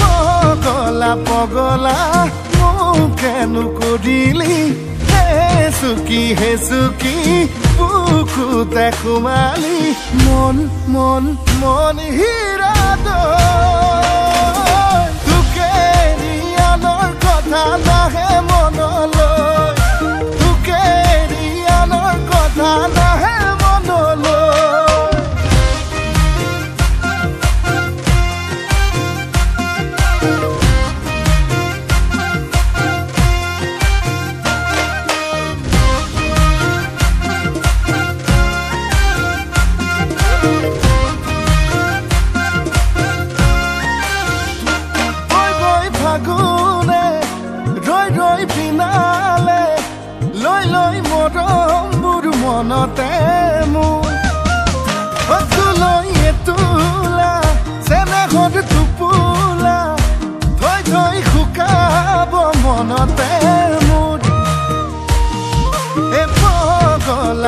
পগলা পগলা মোকেনো কৰিলি হে চুকি হে চুকি বুকুতে সোমালি। মন মন মন হীৰা তোকে ৰিয়ানৰ কথা নাহে মনলৈ। তোকে ৰিয়ানৰ কথা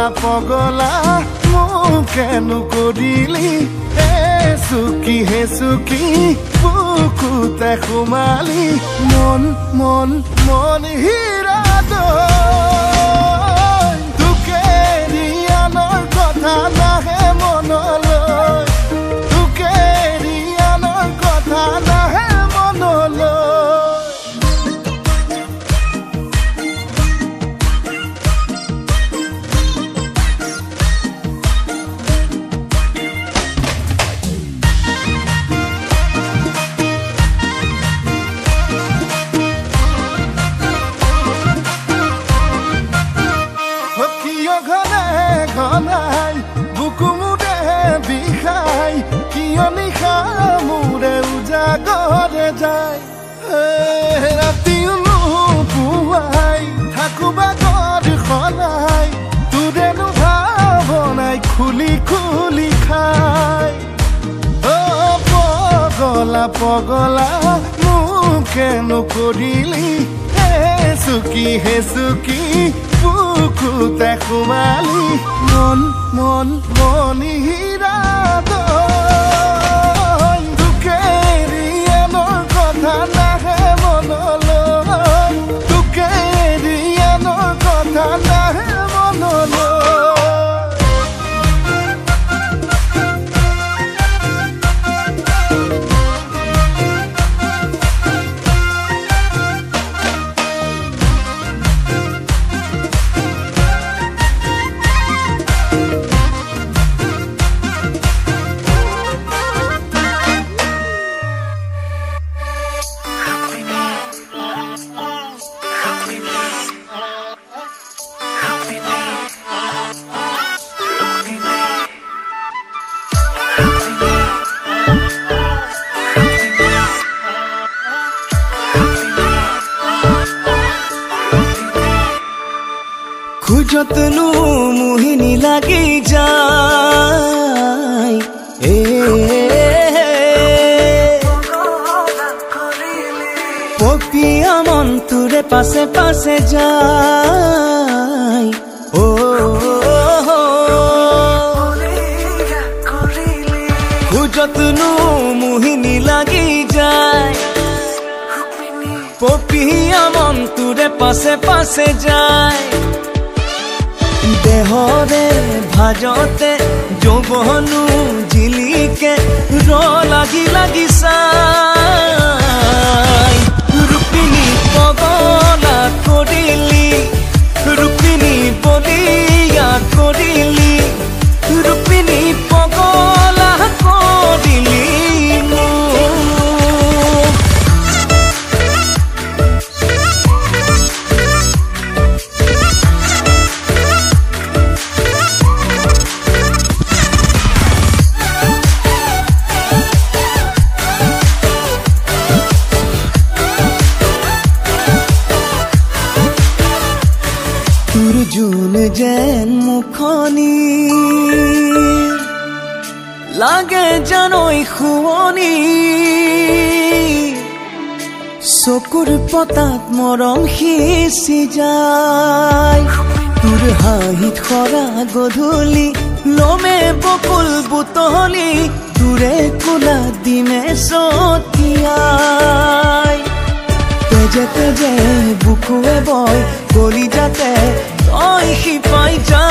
পগলা পগলা মোকেনো কৰিলি হে চুকি হে চুকি বুকুতে সোমালি মন মন মন হীৰা পগলা পগলা মোকেনো কৰিলি হে চুকি হে চুকি বুকুতে সোমালি মন মন মনি হীৰা তোকে ৰিয়ানৰ কথা নাহে মনলৈ। পাশে পাশে যাই। ও যত্ন মোহিনী লাগি যায়। পপিয়া মন তোরে পাশে পাশে যায়। দেহরে ভাজতে যৌবনু জিলিকে র লাগি লাগি ৰুপিনী পগলা কৰিলি ৰুপিনী বলিয়া কৰিলি ৰুপিনী পতাত মৰম সিঁচি যায়। তোৰ হাঁহিত সৰা গধূলি লমে বকুল বুটলি তোৰে কোলা দিনে ছটিয়াই তেজে তেজে বুকুৱে বয় গলি যাতে তই শিপাই যা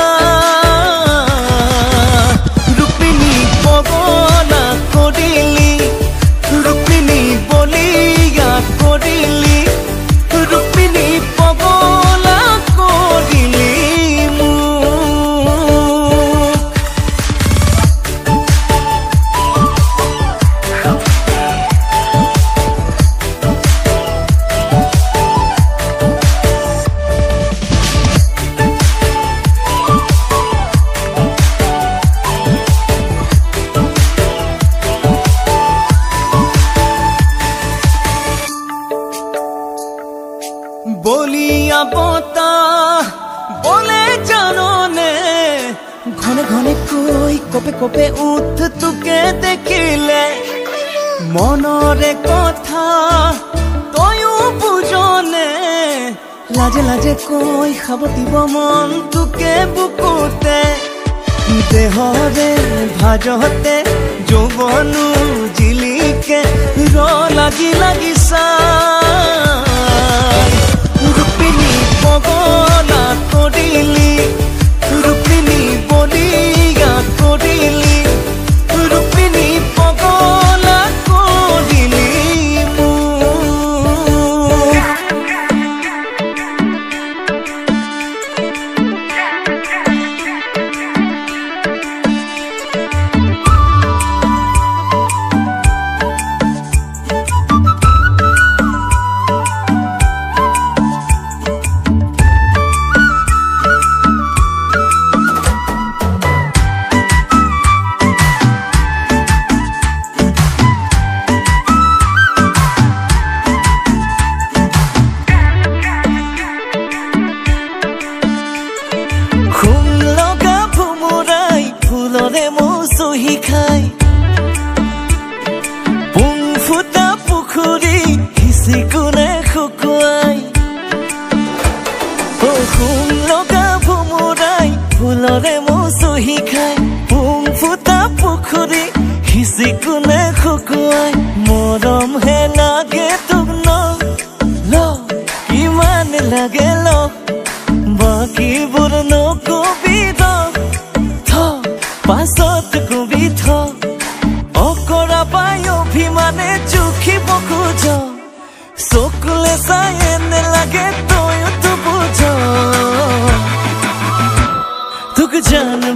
বতাহ বলে জাননে। ঘনে ঘনে কৈ কপে কপে উঠ তোকে দেখিলে। মনৰে কথা তয়ো বুজনে লাজে লাজে কৈ সাৱটিব মন তোকে বুকুতে। দেহৰে ভাজতে যৌৱনো জিলিকে ৰ লাগি লাগিছা মৌচহি খাই পুং ফুটা পুখুৰী সিঁচি কোনে শুকুৱাই অ খুম লগা ভোমোৰাই ফুলৰে মৌচহি খাই পুং ফুটা পুখুৰী সিঁচি কোনে শুকুৱাই মৰম হে তোক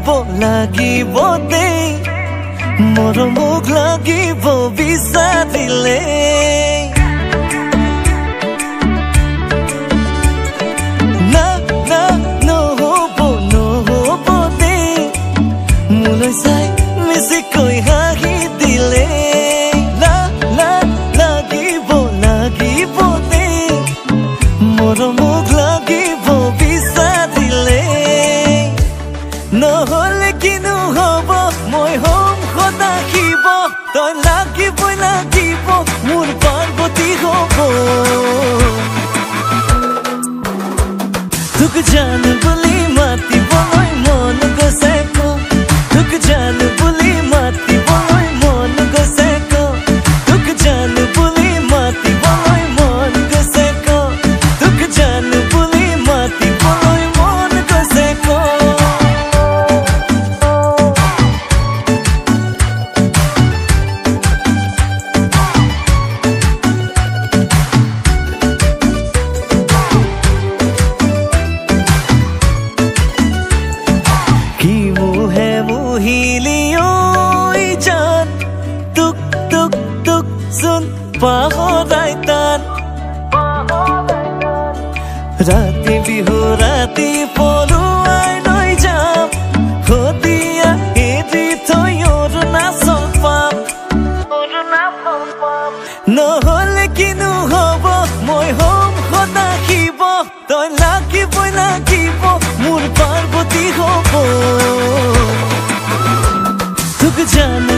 লাগিব লাগিব দেই মৰমক লাগিব বিচাৰিলে হ'ব তোক জান বুলি ৰাতি বিহু ৰাতি পলুৱাই লৈ যাম সতীয়া এৰি থৈ অৰুণাচল পাম নহ'লে কিনো হ'ব? মই হ'ম সদা শিৱ তই লাগিবই লাগিব মোৰ পাৰ্বতী হ'ব। তোক জান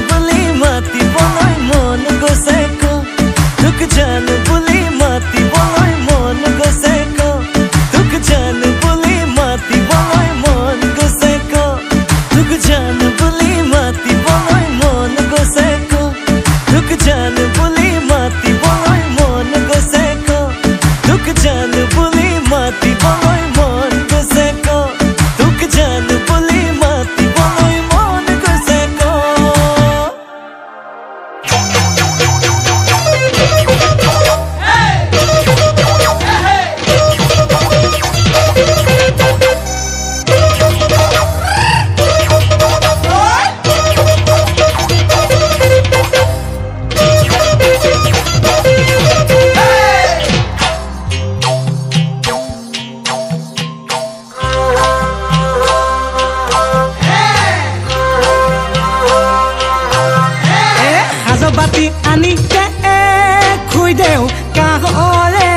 দেও কাহৰে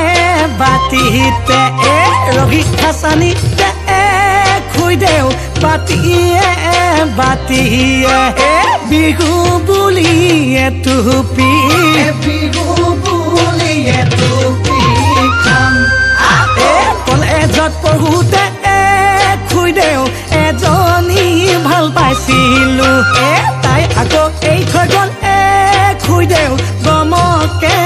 বাতিতে এ ৰহি আনিতে এ খুই দেও বাতিয়ে বাতিয়ে এ বিহু বুলিয়ে টুপি। বিহু বুলিয়ে টুপি খাম। এ কলেজত পঢ়োতে এ খুই দেও এজনী ভাল পাইছিলো। এ তাই আকৌ এই থৈ গ'ল এ খুই দেও গমকে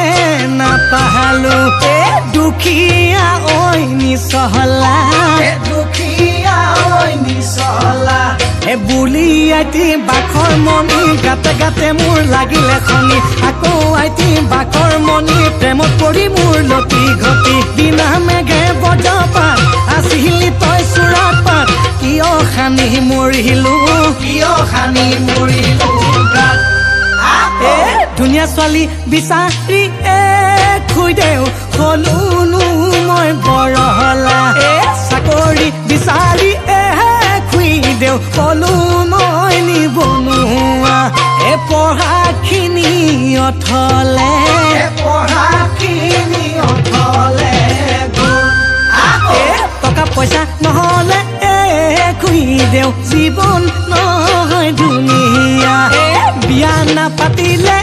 নাপাহালো এ দুখীয়া ঐ নিচহলা এ দুখীয়া ঐ নিচহলা এ বুলি আইটি বাখৰ মণি গাতে গাতে মোৰ লাগিলে খনি আকৌ আইটি বাখৰ মণি প্ৰেমত পৰি মোৰ লতি ঘটি ধুনীয়া ছোৱালী বিচাৰি খুই দেও হলোনো মই বৰহলা এ চাকৰি বিচাৰি খুই দেও হলো মই নিবনুৱা এ পঢ়াখিনি অথলে। পঢ়াখিনি অথলে টকা পইচা নহলে খুই দেও জীৱন নহয় ধুনীয়া বিয়া নাপাতিলে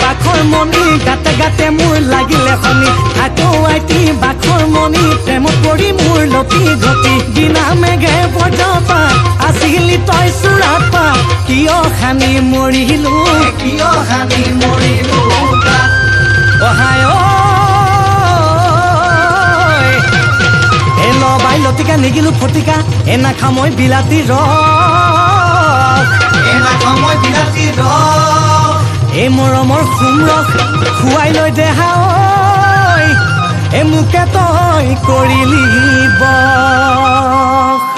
বাখৰ মণি গাতে গাতে মোৰ লাগিলে শনি। আকৌ আইতি বাখৰ মণি প্ৰেমত পৰি মোৰ লতি ঘটি বিনা মেঘে বজপা আছিলি তই চোৰাপা। কিয় সানি মৰিলো? কিয় সানি মৰিলো লতিকা নিগিলো ফটিকা। এনা খামই বিলাতী ৰস। এনা খামই বিলাতী ৰস। এই মৰমৰ সুমৰস খুৱাই লৈ দেহা ঐ এ মোকে তই কৰিলি বস।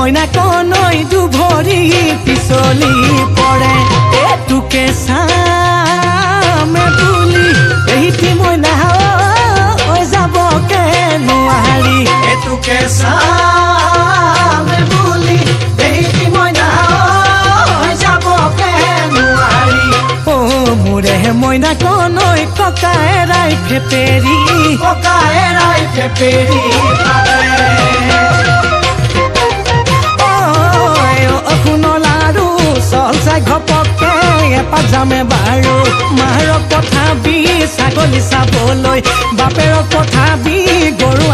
মইনা কনৈ দুভৰি পিছলি পৰে। এ তোকে চামে বুলি এইটি মই নাই যাবকে নোৱাৰি এটোকে চামে বুলি এইটি মই নাই যাবকে নোৱাৰি অ মোৰে মইনা কনৈ ককায়েৰাই ফেপেৰি ককায়েৰাই ফেপেৰি ঘপকৈ এপাক যামে বাৰু। মাৰক কথা ছাগলী চাবলৈ বাপেৰক কথা গৰু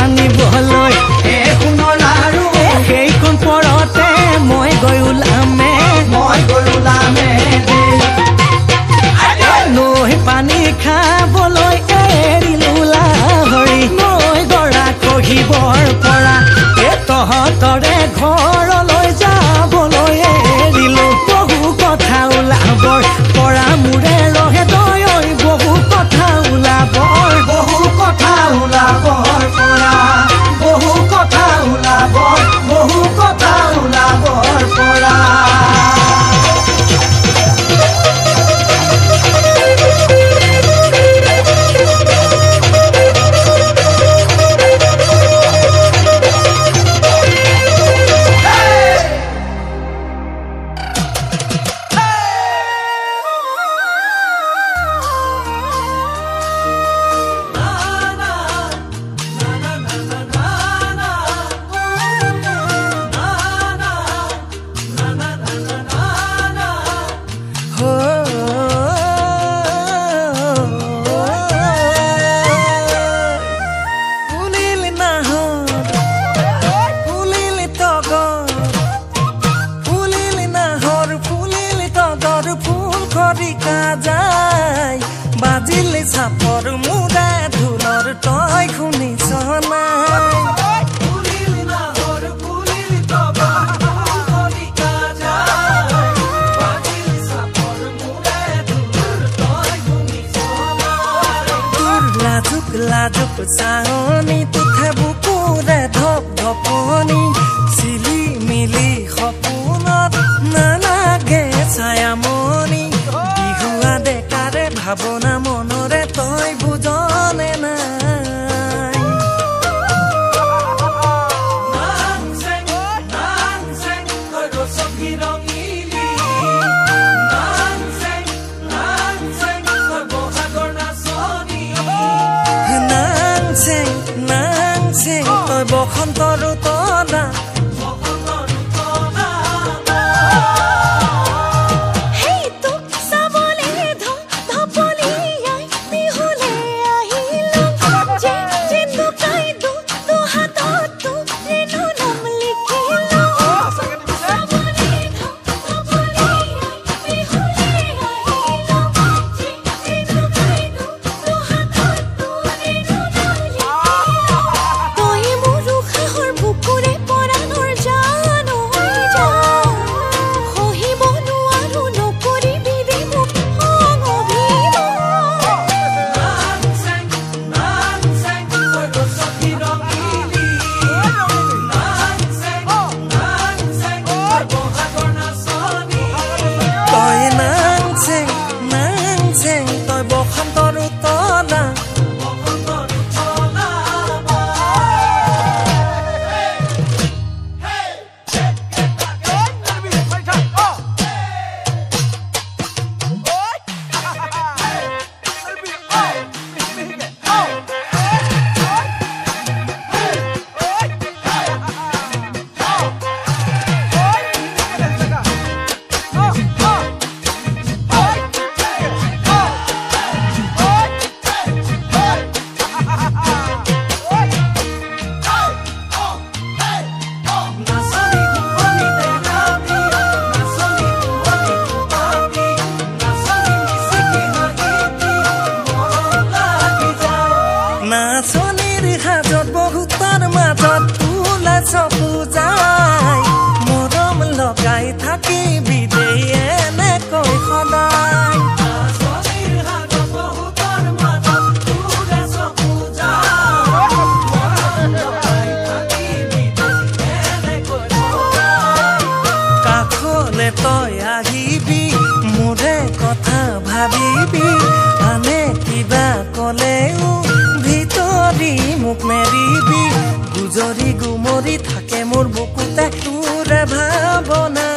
চাপৰ মুদা ধুলৰ তই শুনিছ নাই লাজুক লাজুক চাহনি তোথে বুকুৰে ধপ ধপনি চিলি মিলি সপোনত নালাগে ছায়ামণি। বিহুৱা ডেকাৰে ভাৱনা মনত তখন তরু তই আহিবি মোৰে কথা ভাবিবি। আনে কিবা ক'লেও ভিতৰি মোক মেৰিবি। গুজৰি গুমৰি থাকে মোৰ বুকুতে তোৰে ভাৱনা।